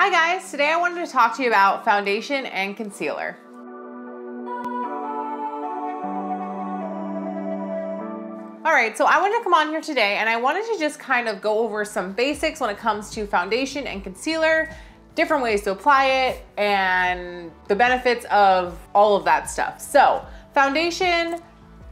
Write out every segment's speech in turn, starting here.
Hi guys, today I wanted to talk to you about foundation and concealer. All right, so I wanted to come on here today and I wanted to just kind of go over some basics when it comes to foundation and concealer, different ways to apply it, and the benefits of all of that stuff. So foundation,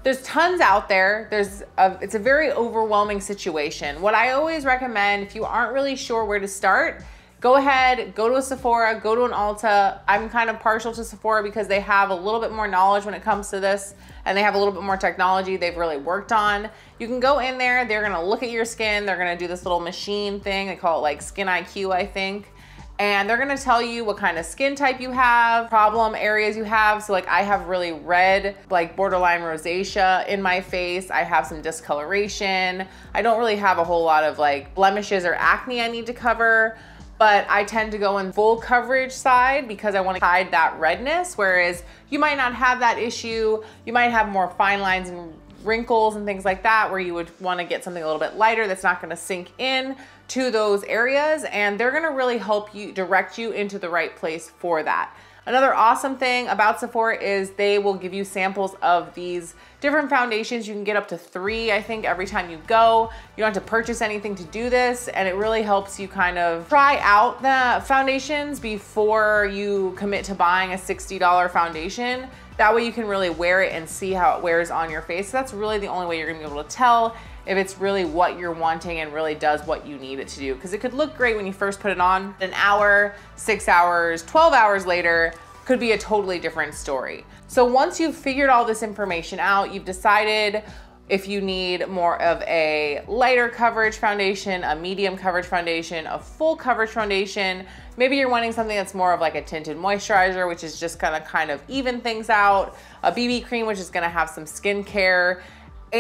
there's tons out there. There's a, it's a very overwhelming situation. What I always recommend if you aren't really sure where to start, go ahead, go to a Sephora, go to an Ulta. I'm kind of partial to Sephora because they have a little bit more knowledge when it comes to this and they have a little bit more technology they've really worked on. You can go in there, they're gonna look at your skin, they're gonna do this little machine thing, they call it like Skin IQ, I think. And they're gonna tell you what kind of skin type you have, problem areas you have. So like I have really red, like borderline rosacea in my face. I have some discoloration. I don't really have a whole lot of like blemishes or acne I need to cover but I tend to go in full coverage side because I wanna hide that redness, whereas you might not have that issue. You might have more fine lines and wrinkles and things like that where you would wanna get something a little bit lighter that's not gonna sink in to those areas and they're gonna really help you direct you into the right place for that. Another awesome thing about Sephora is they will give you samples of these different foundations. You can get up to three, I think, every time you go. You don't have to purchase anything to do this, and it really helps you kind of try out the foundations before you commit to buying a $60 foundation. That way you can really wear it and see how it wears on your face. So that's really the only way you're gonna be able to tell if it's really what you're wanting and really does what you need it to do. Because it could look great when you first put it on. An hour, six hours, 12 hours later could be a totally different story. So once you've figured all this information out, you've decided if you need more of a lighter coverage foundation, a medium coverage foundation, a full coverage foundation, maybe you're wanting something that's more of like a tinted moisturizer, which is just gonna kind of even things out, a BB cream, which is gonna have some skincare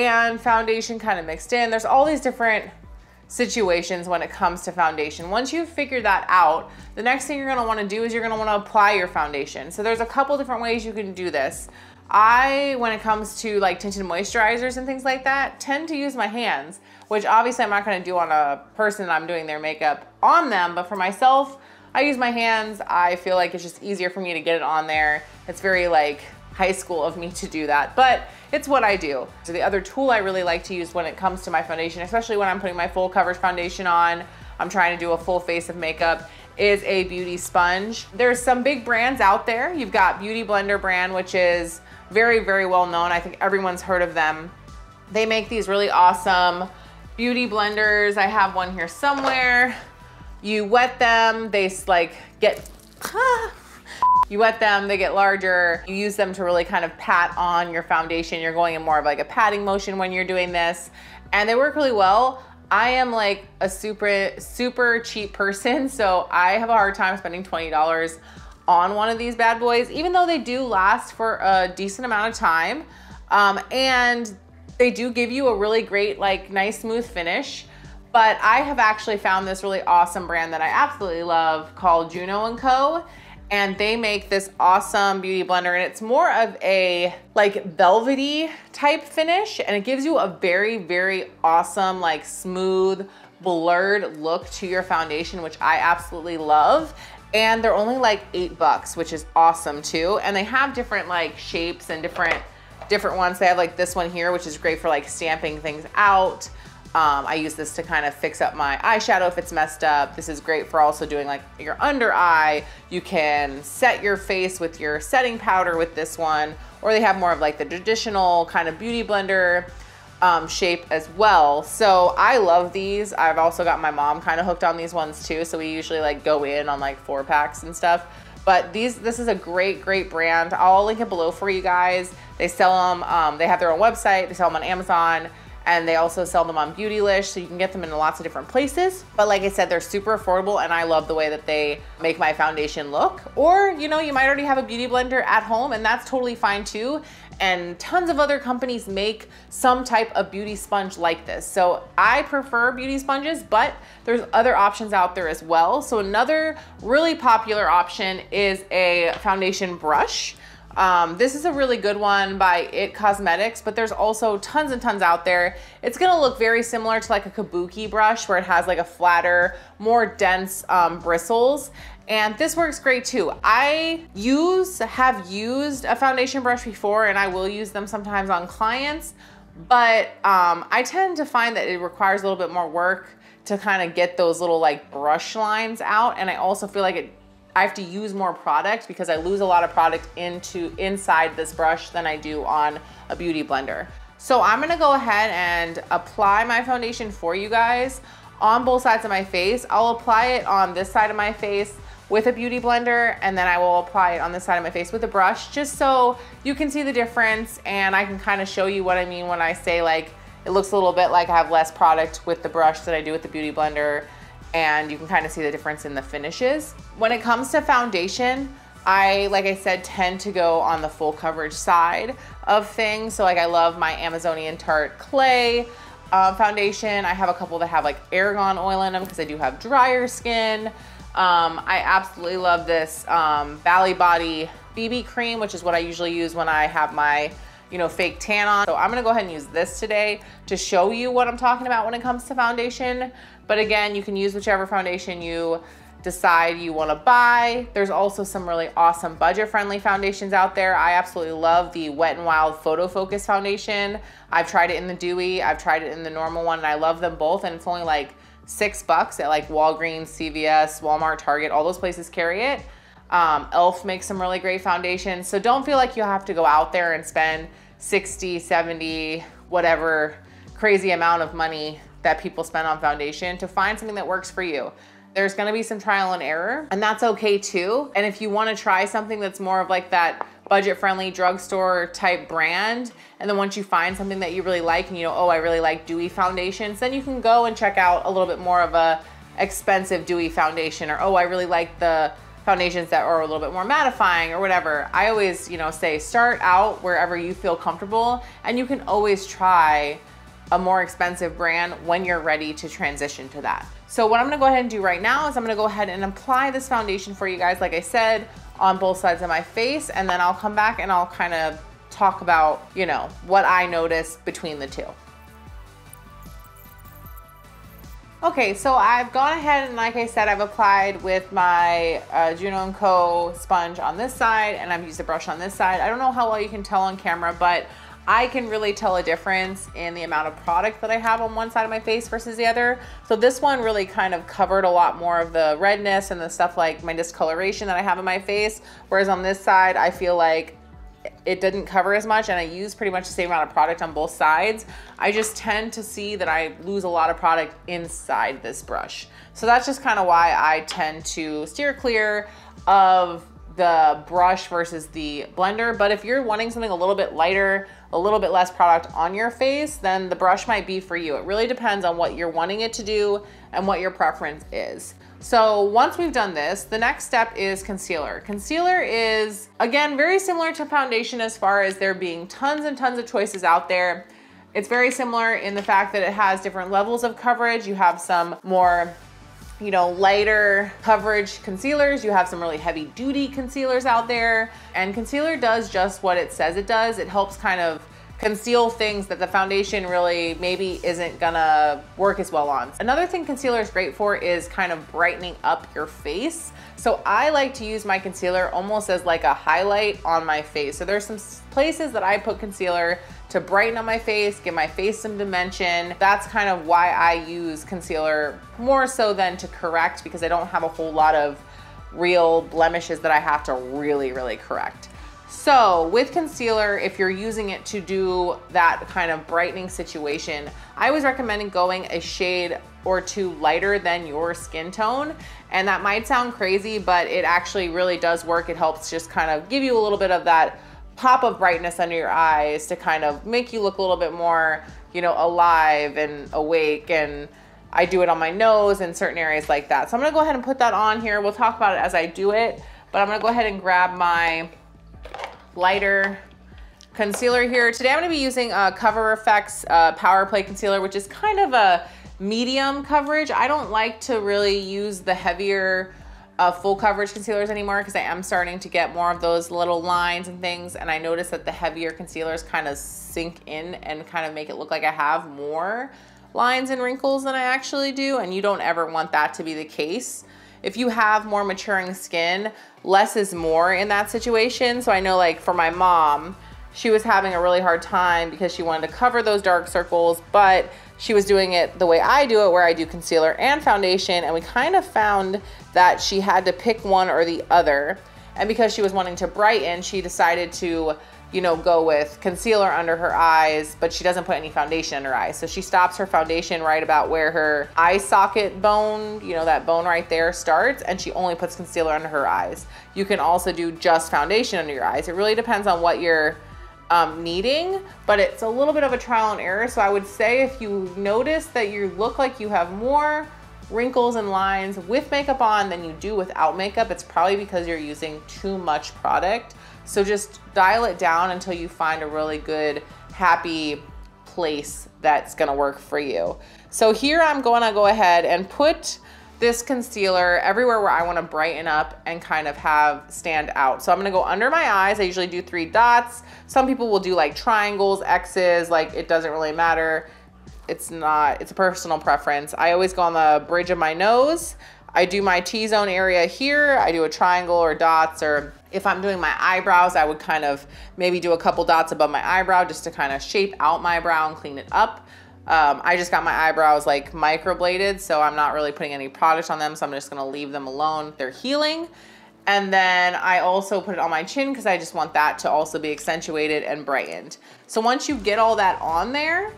and foundation kind of mixed in. There's all these different situations when it comes to foundation. Once you figure that out, the next thing you're gonna wanna do is you're gonna wanna apply your foundation. So there's a couple different ways you can do this. I, when it comes to like tinted moisturizers and things like that, tend to use my hands, which obviously I'm not gonna do on a person I'm doing their makeup on them, but for myself, I use my hands. I feel like it's just easier for me to get it on there. It's very like high school of me to do that, but it's what I do. So the other tool I really like to use when it comes to my foundation, especially when I'm putting my full coverage foundation on, I'm trying to do a full face of makeup, is a beauty sponge. There's some big brands out there. You've got Beauty Blender brand, which is very, very well known. I think everyone's heard of them. They make these really awesome beauty blenders. I have one here somewhere. You wet them, they like get, ah, you wet them, they get larger. You use them to really kind of pat on your foundation. You're going in more of like a patting motion when you're doing this. And they work really well. I am like a super, super cheap person. So I have a hard time spending $20 on one of these bad boys, even though they do last for a decent amount of time. Um, and they do give you a really great, like nice smooth finish. But I have actually found this really awesome brand that I absolutely love called Juno & Co and they make this awesome beauty blender and it's more of a like velvety type finish and it gives you a very very awesome like smooth blurred look to your foundation which I absolutely love. And they're only like eight bucks which is awesome too. And they have different like shapes and different different ones. They have like this one here which is great for like stamping things out um, I use this to kind of fix up my eyeshadow if it's messed up. This is great for also doing like your under eye. You can set your face with your setting powder with this one, or they have more of like the traditional kind of beauty blender um, shape as well. So I love these. I've also got my mom kind of hooked on these ones too. So we usually like go in on like four packs and stuff. But these, this is a great, great brand. I'll link it below for you guys. They sell them, um, they have their own website. They sell them on Amazon and they also sell them on Beautylish, so you can get them in lots of different places. But like I said, they're super affordable and I love the way that they make my foundation look. Or, you know, you might already have a beauty blender at home and that's totally fine too. And tons of other companies make some type of beauty sponge like this. So I prefer beauty sponges, but there's other options out there as well. So another really popular option is a foundation brush. Um, this is a really good one by It Cosmetics, but there's also tons and tons out there. It's gonna look very similar to like a kabuki brush where it has like a flatter, more dense um, bristles. And this works great too. I use, have used a foundation brush before and I will use them sometimes on clients, but um, I tend to find that it requires a little bit more work to kind of get those little like brush lines out. And I also feel like it I have to use more product because I lose a lot of product into inside this brush than I do on a beauty blender. So I'm gonna go ahead and apply my foundation for you guys on both sides of my face. I'll apply it on this side of my face with a beauty blender and then I will apply it on this side of my face with a brush just so you can see the difference and I can kind of show you what I mean when I say like it looks a little bit like I have less product with the brush than I do with the beauty blender and you can kind of see the difference in the finishes. When it comes to foundation, I, like I said, tend to go on the full coverage side of things. So like I love my Amazonian Tarte Clay um, foundation. I have a couple that have like argan oil in them because I do have drier skin. Um, I absolutely love this um, Bali Body BB cream, which is what I usually use when I have my you know, fake tan on. So I'm gonna go ahead and use this today to show you what I'm talking about when it comes to foundation. But again, you can use whichever foundation you decide you wanna buy. There's also some really awesome budget-friendly foundations out there. I absolutely love the Wet n Wild Photo Focus foundation. I've tried it in the dewy, I've tried it in the normal one, and I love them both, and it's only like six bucks at like Walgreens, CVS, Walmart, Target, all those places carry it. Um, e.l.f. makes some really great foundations. So don't feel like you have to go out there and spend 60, 70, whatever crazy amount of money that people spend on foundation to find something that works for you. There's gonna be some trial and error, and that's okay too. And if you wanna try something that's more of like that budget friendly drugstore type brand, and then once you find something that you really like and you know, oh, I really like dewy foundations, then you can go and check out a little bit more of a expensive dewy foundation, or oh, I really like the foundations that are a little bit more mattifying or whatever. I always, you know, say start out wherever you feel comfortable and you can always try a more expensive brand when you're ready to transition to that. So what I'm gonna go ahead and do right now is I'm gonna go ahead and apply this foundation for you guys, like I said, on both sides of my face, and then I'll come back and I'll kind of talk about, you know, what I notice between the two. Okay, so I've gone ahead and like I said, I've applied with my uh, Juno & Co. sponge on this side and I've used a brush on this side. I don't know how well you can tell on camera, but I can really tell a difference in the amount of product that I have on one side of my face versus the other. So this one really kind of covered a lot more of the redness and the stuff like my discoloration that I have in my face. Whereas on this side, I feel like it didn't cover as much and I use pretty much the same amount of product on both sides. I just tend to see that I lose a lot of product inside this brush. So that's just kind of why I tend to steer clear of the brush versus the blender. But if you're wanting something a little bit lighter, a little bit less product on your face, then the brush might be for you. It really depends on what you're wanting it to do and what your preference is. So once we've done this, the next step is concealer. Concealer is, again, very similar to foundation as far as there being tons and tons of choices out there. It's very similar in the fact that it has different levels of coverage. You have some more you know, lighter coverage concealers. You have some really heavy duty concealers out there. And concealer does just what it says it does. It helps kind of conceal things that the foundation really maybe isn't gonna work as well on. Another thing concealer is great for is kind of brightening up your face. So I like to use my concealer almost as like a highlight on my face. So there's some places that I put concealer to brighten up my face, give my face some dimension. That's kind of why I use concealer more so than to correct because I don't have a whole lot of real blemishes that I have to really, really correct. So with concealer, if you're using it to do that kind of brightening situation, I was recommending going a shade or two lighter than your skin tone. And that might sound crazy, but it actually really does work. It helps just kind of give you a little bit of that pop of brightness under your eyes to kind of make you look a little bit more, you know, alive and awake and I do it on my nose and certain areas like that. So I'm gonna go ahead and put that on here. We'll talk about it as I do it, but I'm gonna go ahead and grab my lighter concealer here. Today I'm gonna be using a Cover FX uh, Power Play Concealer, which is kind of a medium coverage. I don't like to really use the heavier uh, full coverage concealers anymore because I am starting to get more of those little lines and things. And I notice that the heavier concealers kind of sink in and kind of make it look like I have more lines and wrinkles than I actually do. And you don't ever want that to be the case. If you have more maturing skin, less is more in that situation. So I know like for my mom, she was having a really hard time because she wanted to cover those dark circles, but she was doing it the way I do it, where I do concealer and foundation. And we kind of found that she had to pick one or the other. And because she was wanting to brighten, she decided to, you know, go with concealer under her eyes, but she doesn't put any foundation under her eyes. So she stops her foundation right about where her eye socket bone, you know, that bone right there starts, and she only puts concealer under her eyes. You can also do just foundation under your eyes. It really depends on what you're um, needing, but it's a little bit of a trial and error. So I would say if you notice that you look like you have more wrinkles and lines with makeup on than you do without makeup, it's probably because you're using too much product. So just dial it down until you find a really good, happy place that's gonna work for you. So here I'm gonna go ahead and put this concealer everywhere where I wanna brighten up and kind of have stand out. So I'm gonna go under my eyes. I usually do three dots. Some people will do like triangles, X's, like it doesn't really matter. It's not, it's a personal preference. I always go on the bridge of my nose. I do my T-zone area here. I do a triangle or dots or if I'm doing my eyebrows, I would kind of maybe do a couple dots above my eyebrow just to kind of shape out my brow and clean it up. Um, I just got my eyebrows like microbladed, so I'm not really putting any product on them, so I'm just gonna leave them alone. They're healing. And then I also put it on my chin because I just want that to also be accentuated and brightened. So once you get all that on there,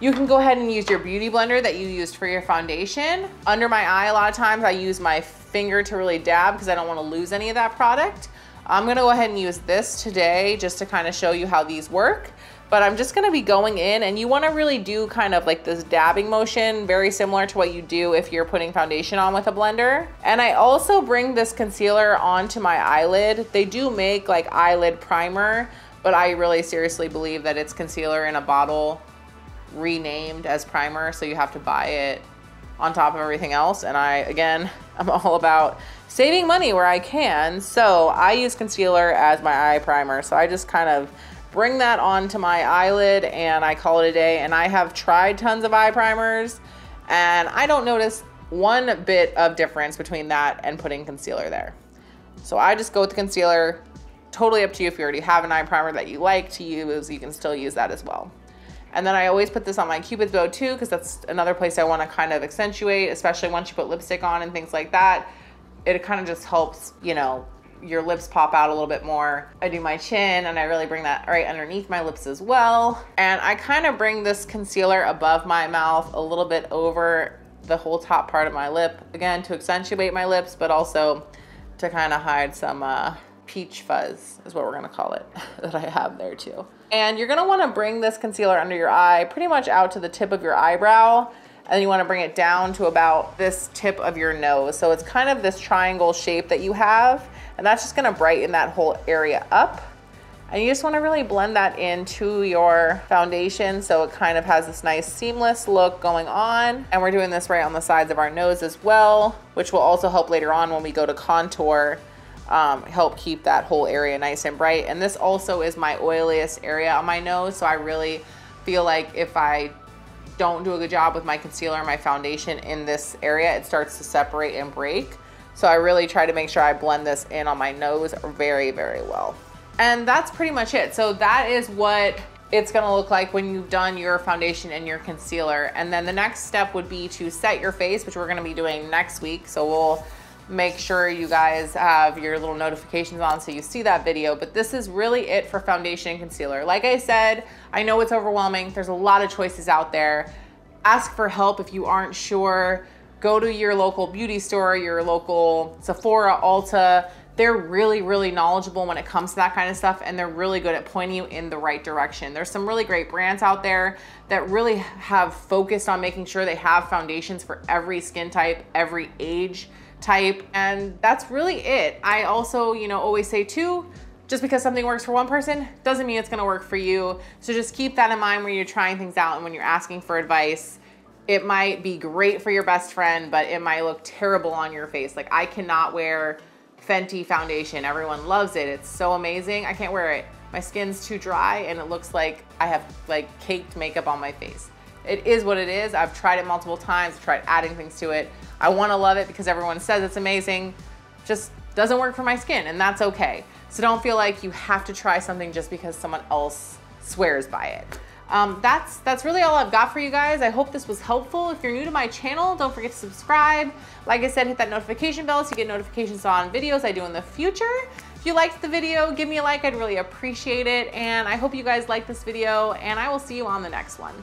you can go ahead and use your beauty blender that you used for your foundation. Under my eye, a lot of times I use my finger to really dab because I don't want to lose any of that product. I'm gonna go ahead and use this today just to kind of show you how these work but I'm just gonna be going in and you wanna really do kind of like this dabbing motion, very similar to what you do if you're putting foundation on with a blender. And I also bring this concealer onto my eyelid. They do make like eyelid primer, but I really seriously believe that it's concealer in a bottle renamed as primer, so you have to buy it on top of everything else. And I, again, I'm all about saving money where I can. So I use concealer as my eye primer. So I just kind of bring that onto my eyelid and I call it a day. And I have tried tons of eye primers and I don't notice one bit of difference between that and putting concealer there. So I just go with the concealer. Totally up to you if you already have an eye primer that you like to use, you can still use that as well. And then I always put this on my cupid's bow too, because that's another place I want to kind of accentuate, especially once you put lipstick on and things like that. It kind of just helps, you know, your lips pop out a little bit more. I do my chin and I really bring that right underneath my lips as well. And I kind of bring this concealer above my mouth a little bit over the whole top part of my lip. Again, to accentuate my lips, but also to kind of hide some uh, peach fuzz is what we're gonna call it that I have there too. And you're gonna wanna bring this concealer under your eye pretty much out to the tip of your eyebrow and you wanna bring it down to about this tip of your nose. So it's kind of this triangle shape that you have and that's just gonna brighten that whole area up. And you just wanna really blend that into your foundation so it kind of has this nice seamless look going on. And we're doing this right on the sides of our nose as well, which will also help later on when we go to contour, um, help keep that whole area nice and bright. And this also is my oiliest area on my nose. So I really feel like if I don't do a good job with my concealer and my foundation in this area, it starts to separate and break. So I really try to make sure I blend this in on my nose very, very well. And that's pretty much it. So that is what it's gonna look like when you've done your foundation and your concealer. And then the next step would be to set your face, which we're gonna be doing next week. So we'll make sure you guys have your little notifications on so you see that video. But this is really it for foundation and concealer. Like I said, I know it's overwhelming. There's a lot of choices out there. Ask for help if you aren't sure go to your local beauty store, your local Sephora, Ulta. They're really, really knowledgeable when it comes to that kind of stuff, and they're really good at pointing you in the right direction. There's some really great brands out there that really have focused on making sure they have foundations for every skin type, every age type, and that's really it. I also, you know, always say too, just because something works for one person doesn't mean it's gonna work for you. So just keep that in mind when you're trying things out and when you're asking for advice it might be great for your best friend, but it might look terrible on your face. Like I cannot wear Fenty foundation. Everyone loves it. It's so amazing. I can't wear it. My skin's too dry and it looks like I have like caked makeup on my face. It is what it is. I've tried it multiple times, tried adding things to it. I wanna love it because everyone says it's amazing. Just doesn't work for my skin and that's okay. So don't feel like you have to try something just because someone else swears by it. Um, that's, that's really all I've got for you guys. I hope this was helpful. If you're new to my channel, don't forget to subscribe. Like I said, hit that notification bell so you get notifications on videos I do in the future. If you liked the video, give me a like. I'd really appreciate it. And I hope you guys like this video and I will see you on the next one.